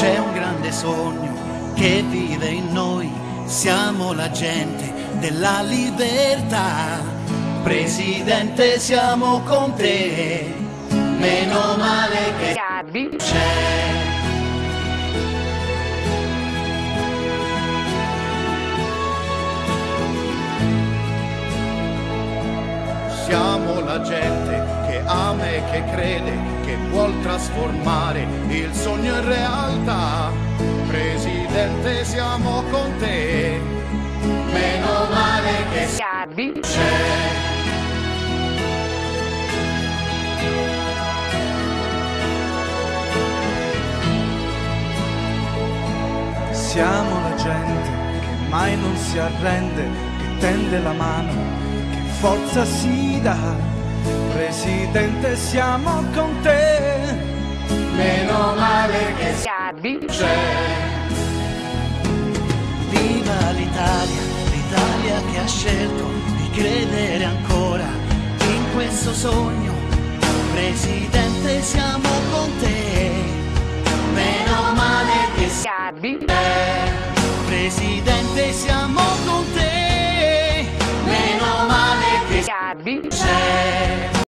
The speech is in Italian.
C'è un grande sogno che vive in noi, siamo la gente della libertà. Presidente, siamo con te, meno male che c'è. Siamo la gente che ama e che crede, che vuol trasformare il sogno in realtà. Presidente, siamo con te, meno male che c'è. Siamo la gente che mai non si arrende, che tende la mano, che forza si dà. Presidente siamo con te, meno male che Gabi c'è. Viva l'Italia, l'Italia che ha scelto di credere ancora in questo sogno. Presidente siamo con te, meno male che Gabi c'è. Presidente siamo con te, meno male che Gabi c'è.